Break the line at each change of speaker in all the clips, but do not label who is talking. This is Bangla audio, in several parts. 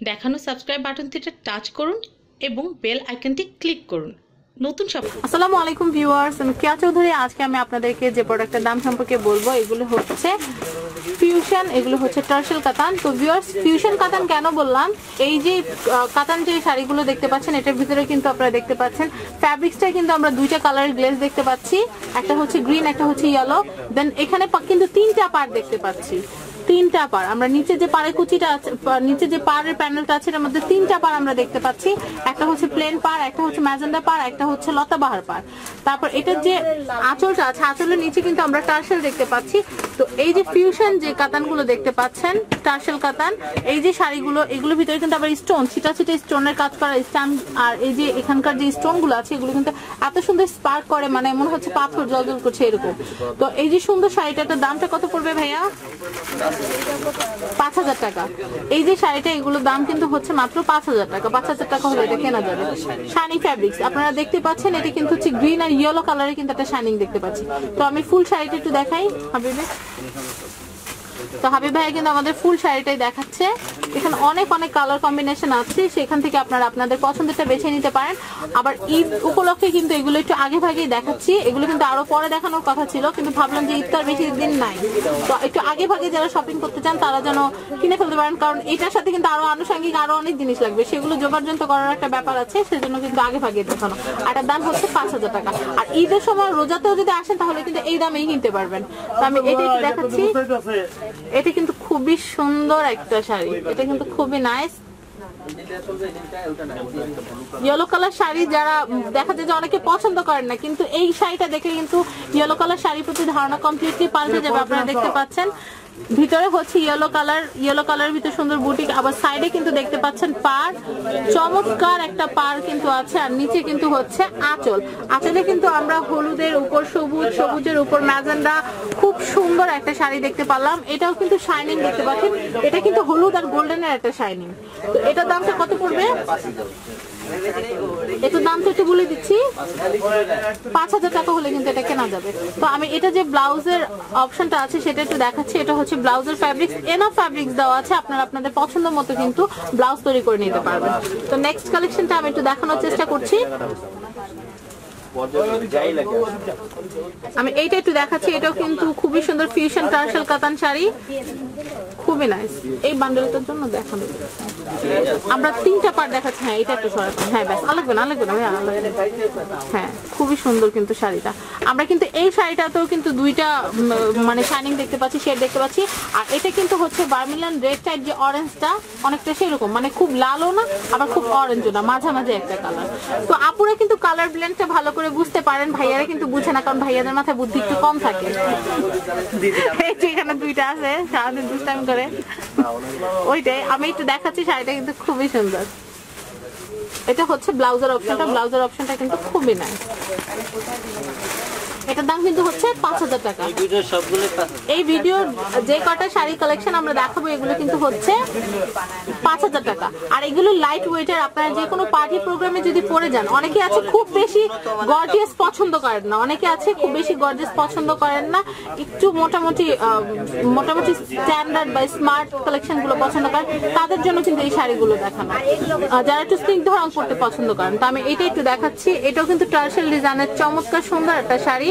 দেখানো সাবস্ক্রাইব বাটনটিতে টাচ করুন এবং বেল আইকনটি ক্লিক করুন। নতুন সব
আসসালামু আলাইকুম ভিউয়ার্স আমি কেয়া চৌধুরী। আজকে আমি আপনাদেরকে যে প্রোডাক্টের দাম সম্পর্কে বলব, এগুলো হচ্ছে ফিউশন এগুলো হচ্ছে টার্সেল কাতান। তো ভিউয়ার্স ফিউশন কাতান কেন বললাম? এই যে কাতান যে শাড়িগুলো দেখতে পাচ্ছেন, এটার ভিতরে কিন্তু আপনারা দেখতে পাচ্ছেন ফ্যাব্রিক্সটা কিন্তু আমরা দুইটা কালারের গ্লেজ দেখতে পাচ্ছি। একটা হচ্ছে গ্রিন একটা হচ্ছে ইয়েলো দেন এখানে কিন্তু তিনটা পার্ট দেখতে পাচ্ছি। তিনটা পার। আমরা নিচে যে পাড়ে কুচিটা আছে নিচে যে পাড়ের প্যানেলটা আছে, এর মধ্যে তিনটা পার আমরা দেখতে পাচ্ছি। একটা হচ্ছে প্লেন পার একটা হচ্ছে ম্যাজেন্ডা পার একটা হচ্ছে লতাবাহার পার তারপর এটার যে আঁচলটা আছে, আঁচলের নিচে কিন্তু আমরা টার্সেল দেখতে পাচ্ছি। তো এই যে ফিউশন যে কাতানগুলো দেখতে পাচ্ছেন, টার্সেল কাতান, এই যে শাড়িগুলো, এগুলোর ভিতরে কিন্তু আবার স্টোন ছিটা ছিটা স্টোনের কাজ করা স্টান আর এই যে এখানকার যে স্টোনগুলো আছে, এগুলো কিন্তু এত সুন্দর স্পার্ক করে মানে মনে হচ্ছে পাথর জল জল করছে এরকম। তো এই যে সুন্দর শাড়িটার দামটা কত পড়বে ভাইয়া? পাঁচ হাজার টাকা। এই যে শাড়িটা, এগুলোর দাম কিন্তু হচ্ছে মাত্র পাঁচ হাজার টাকা। পাঁচ হাজার টাকা হলে এটা কেনা যাবে। শানি ফ্যাব্রিক্স আপনারা দেখতে পাচ্ছেন, এটা কিন্তু হচ্ছে গ্রিন আর ইয়েলো কালারে কিন্তু একটা শাইনিং দেখতে পাচ্ছি। তো আমি ফুল শাড়িটা একটু দেখাই হাবিবে। তো হাবিব ভাই কিন্তু আমাদের ফুল শাড়িটাই দেখাচ্ছে। এখানে অনেক অনেক কালার কম্বিনেশন আছে। সেখান থেকে আপনারা আপনাদের পছন্দেরটা বেছে নিতে পারেন। আবার ঈদ উপলক্ষে কিন্তু এগুলো একটু আগে ভাগেই দেখাচ্ছি। এগুলো কিন্তু আরও পরে দেখানোর কথা ছিল কিন্তু ভাবলাম যে ঈদ তো আর বেশি দিন নাই। তো একটু আগে ভাগে যারা শপিং করতে চান তারা যেন কিনে ফেলতে পারেন। কারণ এটার সাথে কিন্তু আরও আনুষঙ্গিক আরও অনেক জিনিস লাগবে। সেগুলো যোগার্জন্ত করার একটা ব্যাপার আছে সেজন্য কিন্তু আগে ভাগে দেখানো। আর এটার দাম হচ্ছে পাঁচ হাজার টাকা। আর ঈদের সময় রোজাতেও যদি আসেন তাহলে কিন্তু এই দামেই কিনতে পারবেন। তো আমি এটা একটু দেখাচ্ছি। এটা কিন্তু খুবই সুন্দর একটা শাড়ি। এটা কিন্তু খুবই নাইস ইয়েলো কালার শাড়ি যারা দেখা যায় যে অনেকে পছন্দ করেন না কিন্তু এই শাড়িটা দেখে কিন্তু ইয়েলো কালার শাড়ির প্রতি ধারণা কমপ্লিটলি পাল্টে যাবে আপনারা দেখতে পাচ্ছেন। ভিতরে হচ্ছে ইয়েলো কালার ইয়েলো কালার ভিতরে সুন্দর বুটিক আবার সাইডে কিন্তু দেখতে পাচ্ছেন পার চমৎকার একটা পার কিন্তু আছে, আর নিচে কিন্তু হচ্ছে আঁচল। আঁচলে কিন্তু আমরা হলুদের উপর, সবুজ, সবুজের উপর ম্যাজেন্ডা খুব সুন্দর একটা শাড়ি দেখতে পারলাম। এটাও কিন্তু শাইনিং দেখতে পাচ্ছেন। এটা কিন্তু হলুদ আর গোল্ডেনের একটা শাইনিং তো এটার দামটা কত পড়বে? একটু দাম তো একটু বলে দিচ্ছি। পাঁচ হাজার টাকা হলে কিন্তু এটা কেনা যাবে। তো আমি এটা যে ব্লাউজের অপশনটা আছে সেটা একটু দেখাচ্ছি। এটা হচ্ছে ব্লাউজের ফ্যাব্রিক্স এনা ফ্যাব্রিক্স দেওয়া আছে। আপনারা আপনাদের পছন্দ মতো কিন্তু ব্লাউজ তৈরি করে নিতে পারবেন। তো নেক্সট কালেকশনটা আমি একটু দেখানোর চেষ্টা করছি। আমি এইটা একটু দেখাচ্ছি, এটাও কিন্তু খুবই সুন্দর ফিউশন টার্সেল কাতান শাড়ি। খুবই নাইস এই বান্ডেলটার জন্য দেখানো আমরা তিনটা পার্ট দেখাচ্ছি। হ্যাঁ এটা একটু সরাসরি হ্যাঁ ব্যাস আলাগবে না আলাগবে না হ্যাঁ খুবই সুন্দর কিন্তু শাড়িটা। আমরা কিন্তু এই শাড়িটাতেও কিন্তু দুইটা মানে শাইনিং দেখতে পাচ্ছি শেড দেখতে পাচ্ছি। আর এটা কিন্তু হচ্ছে বার্মিলান রেড টাইপ যে অরেঞ্জটা অনেকটা সেরকম। মানে খুব লালও না, আবার খুব অরেঞ্জও না, মাঝামাঝি একটা কালার তো আপুরা কিন্তু কালার ব্লেন্ডটা ভালো করে বুঝতে পারেন ভাইয়ারা, কিন্তু বুঝে না, কারণ ভাইয়াদের মাথায় বুদ্ধি একটু কম থাকে। এই এখানে দুইটা আছে, সারাদিন দুষ্টামি করে। ওইটাই, আমি একটু দেখাচ্ছি, শাড়িটা কিন্তু খুবই সুন্দর। এটা হচ্ছে ব্লাউজের অপশনটা ব্লাউজের অপশনটা কিন্তু খুবই নাই এটার দাম কিন্তু হচ্ছে পাঁচ হাজার টাকা। এই ভিডিও যে কটা শাড়ি কালেকশন আমরা দেখাবো এগুলো কিন্তু হচ্ছে পাঁচ হাজার টাকা। আর এগুলো লাইট ওয়েটের আপনারা যে কোনো পার্টি প্রোগ্রামে যদি পরে যান অনেকে আছে খুব বেশি গর্জিয়াস পছন্দ করেন না অনেকে আছে খুব বেশি গর্জিয়াস পছন্দ করেন না একটু মোটামুটি মোটামুটি স্ট্যান্ডার্ড বা স্মার্ট কালেকশনগুলো পছন্দ করেন তাদের জন্য কিন্তু এই শাড়িগুলো দেখানো। যারা একটু স্নিগ্ধ রং করতে পছন্দ করেন তো আমি এটা একটু দেখাচ্ছি। এটাও কিন্তু টার্সেল ডিজাইনের চমৎকার সুন্দর একটা শাড়ি।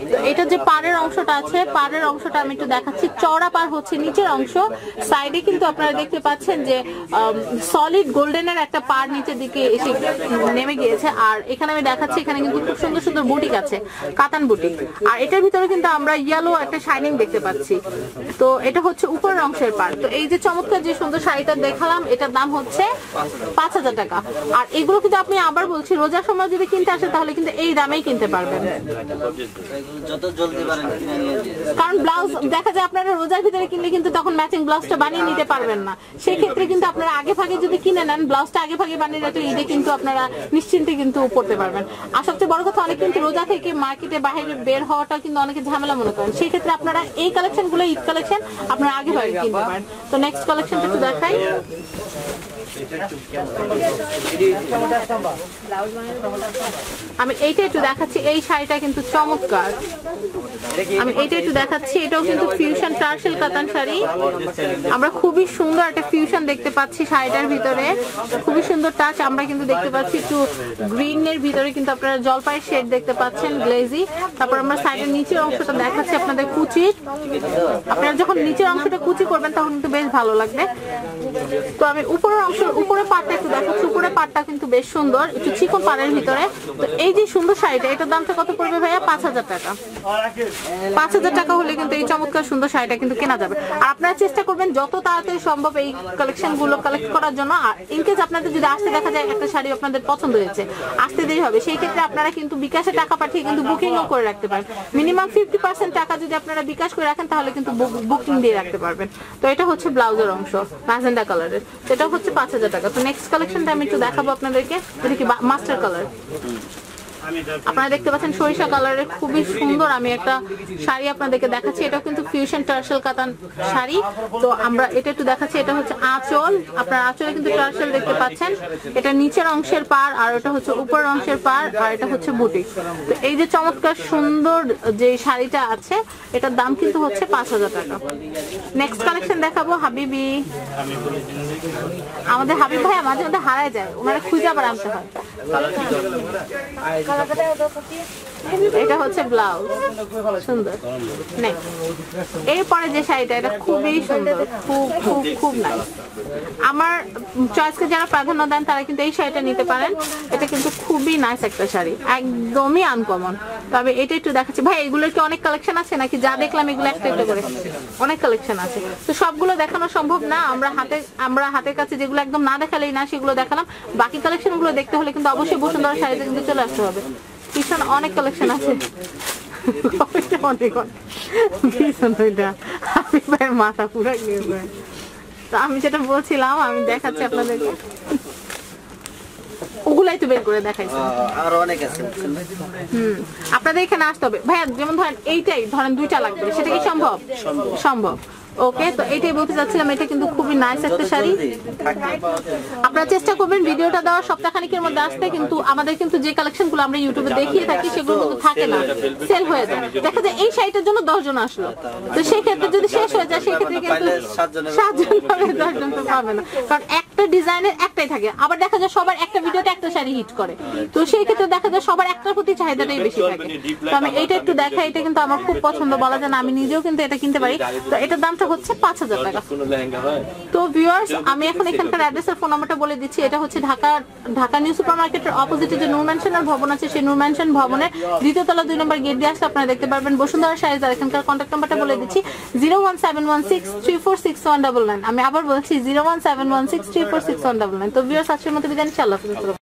এটা যে পাড়ের অংশটা আছে, পাড়ের অংশটা আমি একটু দেখাচ্ছি। চওড়া পার হচ্ছে নিচের অংশ। সাইডে কিন্তু আপনারা দেখতে পাচ্ছেন যে সলিড গোল্ডেনের একটা পার নিচের দিকে এসে নেমে গিয়েছে। আর এখানে আমি দেখাচ্ছি, এখানে কিন্তু খুব সুন্দর সুন্দর বুটিক আছে, কাতান বুটিক। আর এটার ভিতরে কিন্তু আমরা ইয়েলো একটা শাইনিং দেখতে পাচ্ছি। তো এটা হচ্ছে উপরের অংশের পার তো এই যে চমৎকার যে সুন্দর শাড়িটা দেখালাম, এটার দাম হচ্ছে পাঁচ হাজার টাকা। আর এগুলো কিন্তু আপনি আবার বলছি, রোজার সময় যদি কিনতে আসেন, তাহলে কিন্তু এই দামেই কিনতে পারবেন। কারণ ব্লাউজ, দেখা যায় আপনারা রোজার ভিতরে কিনলে কিন্তু তখন ম্যাচিং ব্লাউজটা বানিয়ে নিতে পারবেন না। সেই ক্ষেত্রে কিন্তু আপনারা আগে ভাগে যদি কিনে নেন, ব্লাউজটা আগে ভাগে বানিয়ে তো ঈদে কিন্তু আপনারা নিশ্চিন্তে কিন্তু পড়তে পারবেন। আর সবচেয়ে বড় কথা, অনেক কিন্তু রোজা থেকে মার্কেটে বাইরে বের হওয়াটা কিন্তু অনেকে ঝামেলা মনে করেন। সেই ক্ষেত্রে আপনারা এই কালেকশনগুলো, ঈদ কালেকশন আপনারা আগে ভাগে কিনতে পারেন। তো নেক্সট কালেকশনটা একটু দেখাই। আমি এইটা একটু দেখাচ্ছি, এই শাড়িটা কিন্তু চমৎকার। আমি এটা একটু দেখাচ্ছি, এটাও কিন্তু ফিউশন টার্সেল কাতান শাড়ি। আমরা খুবই সুন্দর একটা ফিউশন দেখতে পাচ্ছি শাড়িটার ভিতরে। খুবই সুন্দর টাচ আমরা কিন্তু দেখতে পাচ্ছি একটু গ্রিনের ভিতরে কিন্তু আপনারা জলপাইয়ের শেড দেখতে পাচ্ছেন গ্লেজি তারপর আমরা সাইডের নিচের অংশটা দেখাচ্ছি আপনাদের কুচির আপনারা যখন নিচের অংশটা কুচি করবেন, তখন কিন্তু বেশ ভালো লাগবে। তো আমি উপরের অংশ উপরের পাটটা একটু দেখো উপরে পাটটা কিন্তু বেশ সুন্দর। একটু চিকন পাড়ের ভিতরে। তো এই যে সুন্দর শাড়িটা, এটার দামটা কত পড়বে ভাইয়া? পাঁচ হাজার টাকা। পাঁচ হাজার টাকা হলে কিন্তু এই চমৎকার সুন্দর শাড়িটা কিন্তু কেনা যাবে। আর আপনারা চেষ্টা করবেন যত তাড়াতাড়ি সম্ভব এই কালেকশনগুলো কালেক্ট করার জন্য। আর ইনকেস আপনাদের যদি আসতে দেখা যায় একটা শাড়ি আপনাদের পছন্দ হয়েছে, আসতে দেরি হবে। সেই ক্ষেত্রে আপনারা কিন্তু বিকাশে টাকা পাঠিয়ে কিন্তু বুকিংও করে রাখতে পারেন মিনিমাম ফিফটি পার্সেন্ট টাকা যদি আপনারা বিকাশ করে রাখেন, তাহলে কিন্তু বুকিং দিয়ে রাখতে পারবেন। তো এটা হচ্ছে ব্লাউজের অংশ, ম্যাজেন্ডা কালারের সেটা হচ্ছে পাঁচ হাজার টাকা। তো নেক্সট কালেকশনটা আমি একটু দেখাবো আপনাদেরকে এটা কি মাস্টার কালার আপনারা দেখতে পাচ্ছেন সরিষা কালারের খুবই সুন্দর আমি একটা শাড়ি আপনাদেরকে দেখাচ্ছি। এটাও কিন্তু ফিউশন টার্সেল কাতান শাড়ি। তো আমরা এটা একটু দেখাচ্ছি, এটা হচ্ছে আঁচল। আপনার আঁচলে কিন্তু টার্সেল দেখতে পাচ্ছেন। এটা নিচের অংশের পার আর এটা হচ্ছে উপরের অংশের পার আর এটা হচ্ছে বুটি তো এই যে চমৎকার সুন্দর যে শাড়িটা আছে, এটার দাম কিন্তু হচ্ছে পাঁচ হাজার টাকা। নেক্সট কালেকশন দেখাবো হাবিবি। আমাদের হাবিব ভাই মাঝে মধ্যে হারায় যায়, ওনারা খুঁজে আবার আনতে হয়। Kalau kita udah এটা হচ্ছে ব্লাউজ। সুন্দর। এরপরে যে শাড়িটা, এটা খুবই সুন্দর। খুব খুব খুব নাইস আমার চয়েসকে যারা প্রাধান্য দেন, তারা কিন্তু এই শাড়িটা নিতে পারেন। এটা কিন্তু খুবই নাইস একটা শাড়ি। একদমই আনকমন তবে এটা একটু দেখাচ্ছি। ভাই, এগুলোর কি অনেক কালেকশন আছে? নাকি যা দেখলাম, এগুলো একটা একটা করে? অনেক কালেকশন আছে। তো সবগুলো দেখানো সম্ভব না। আমরা হাতে, আমরা হাতের কাছে যেগুলো একদম না দেখালেই না, সেগুলো দেখালাম। বাকি কালেকশনগুলো দেখতে হলে কিন্তু অবশ্যই বসুন্ধরা শাড়িতে কিন্তু চলে আসতে হবে। ভীষণ অনেক কালেকশন আছে। অনেক। ভীষণ ওইটা আমি ভাইয়ের মাথা পুরো গিয়েছে তো আমি যেটা বলছিলাম আমি দেখাচ্ছি আপনাদেরকে। ওগুলাই তো বের করে দেখাইছি।
আরও অনেক আছে
হুম। আপনাদের এখানে আসতে হবে। ভাইয়া যেমন ধরেন এইটাই ধরেন দুইটা লাগবে। সেটা কি সম্ভব। সম্ভব। ওকে তো এটাই বলতে চাচ্ছিলাম এটা কিন্তু খুবই নাইস একটা শাড়ি। আপনারা চেষ্টা করবেন ভিডিওটা সপ্তাহখানিকের মধ্যে আসতে কিন্তু আমাদের কিন্তু যে কালেকশনগুলো আমরা ইউটিউবে দেখিয়ে থাকি সেগুলো কিন্তু থাকে না। সেল হয়ে যায়। দেখা যায় এই শাড়িটার জন্য দশ জন আসলো। তো সেই ক্ষেত্রে যদি শেষ হয়ে যায় সেক্ষেত্রে কিন্তু সাতজন পাবে দশজন তো পাবে না। কারণ একটা ডিজাইনের একটাই থাকে। আবার দেখা যায় সবার একটা ভিডিওতে একটা শাড়ি হিট করে। তো সেই ক্ষেত্রে দেখা যায় সবার একটার প্রতি চাহিদাটাই বেশি থাকে। তো আমি এটা একটু দেখা এটা কিন্তু আমার খুব পছন্দ। বলা যায় না আমি নিজেও কিন্তু এটা কিনতে পারি। তো এটার দামটা হচ্ছে পাঁচ হাজার টাকা। তো ভিউয়ার্স আমি এখন এখানকার অ্যাড্রেসের ফোন নাম্বারটা বলে দিচ্ছি। এটা হচ্ছে ঢাকা ঢাকা নিউ সুপার মার্কেটের অপোজিটে যে নূর ম্যানশনের ভবন আছে সেই নূর ম্যানশন ভবনের দ্বিতীয় তলা দুই নম্বর গেট দিয়ে আসলে আপনারা দেখতে পারবেন বসুন্ধরা সাইজ আর এখানকার কন্ট্যাক্ট নাম্বারটা বলে দিচ্ছি zero one seven one six three four six one double nine আমি আবার বলছি zero one seven one six three four six one double nine তো ভিউয়ার্স আজকের মতো বিদায় নিচ্ছি আল্লাহ হাফিজ।